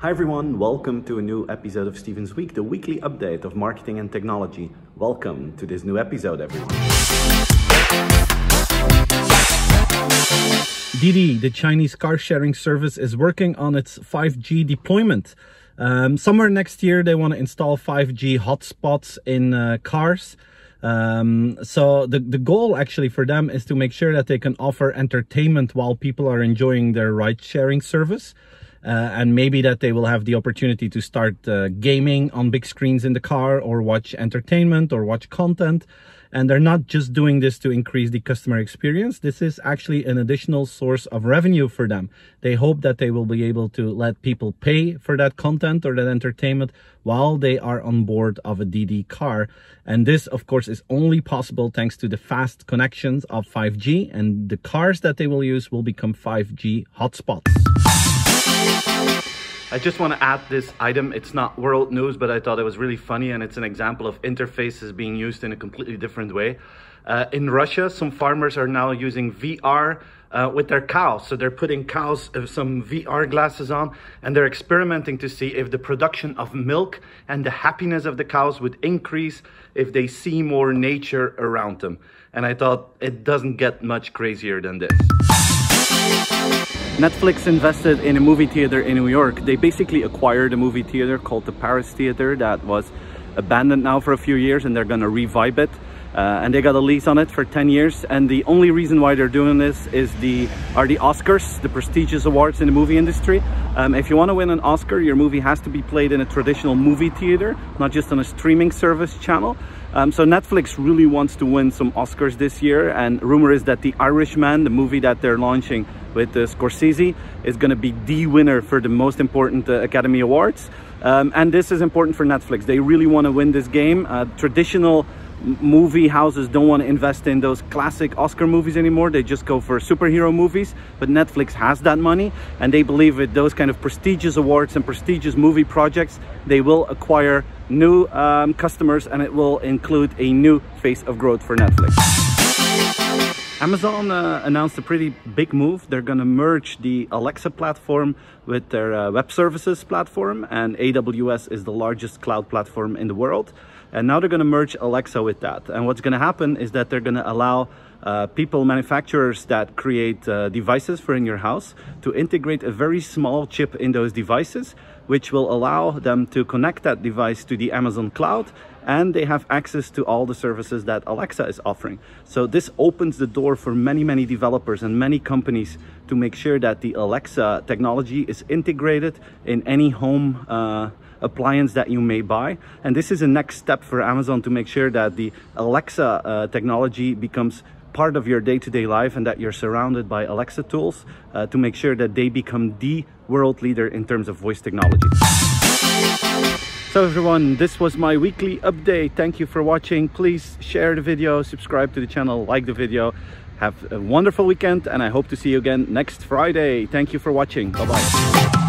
Hi everyone, welcome to a new episode of Steven's Week, the weekly update of marketing and technology. Welcome to this new episode, everyone. Didi, the Chinese car sharing service, is working on its 5G deployment. Um, somewhere next year, they want to install 5G hotspots in uh, cars. Um, so the, the goal actually for them is to make sure that they can offer entertainment while people are enjoying their ride sharing service. Uh, and maybe that they will have the opportunity to start uh, gaming on big screens in the car or watch entertainment or watch content. And they're not just doing this to increase the customer experience. This is actually an additional source of revenue for them. They hope that they will be able to let people pay for that content or that entertainment while they are on board of a Didi car. And this, of course, is only possible thanks to the fast connections of 5G and the cars that they will use will become 5G hotspots. I just want to add this item. It's not world news, but I thought it was really funny and it's an example of interfaces being used in a completely different way. Uh, in Russia, some farmers are now using VR uh, with their cows. So they're putting cows uh, some VR glasses on and they're experimenting to see if the production of milk and the happiness of the cows would increase if they see more nature around them. And I thought it doesn't get much crazier than this. Netflix invested in a movie theater in New York. They basically acquired a movie theater called the Paris Theater that was abandoned now for a few years and they're gonna revive it. Uh, and they got a lease on it for 10 years. And the only reason why they're doing this is the are the Oscars, the prestigious awards in the movie industry. Um, if you want to win an Oscar, your movie has to be played in a traditional movie theater, not just on a streaming service channel. Um, so Netflix really wants to win some Oscars this year. And rumor is that The Irishman, the movie that they're launching with uh, Scorsese, is going to be the winner for the most important uh, Academy Awards. Um, and this is important for Netflix. They really want to win this game. Uh, traditional movie houses don't want to invest in those classic Oscar movies anymore. They just go for superhero movies. But Netflix has that money and they believe with those kind of prestigious awards and prestigious movie projects, they will acquire new um, customers and it will include a new face of growth for Netflix. Amazon uh, announced a pretty big move. They're going to merge the Alexa platform with their uh, web services platform and AWS is the largest cloud platform in the world. And now they're going to merge Alexa with that. And what's going to happen is that they're going to allow uh, people, manufacturers that create uh, devices for in your house to integrate a very small chip in those devices, which will allow them to connect that device to the Amazon cloud and they have access to all the services that Alexa is offering. So this opens the door for many, many developers and many companies to make sure that the Alexa technology is integrated in any home uh, appliance that you may buy. And this is a next step for Amazon to make sure that the Alexa uh, technology becomes part of your day-to-day -day life and that you're surrounded by Alexa tools uh, to make sure that they become the world leader in terms of voice technology. So everyone, this was my weekly update. Thank you for watching. Please share the video, subscribe to the channel, like the video. Have a wonderful weekend and I hope to see you again next Friday. Thank you for watching. Bye-bye.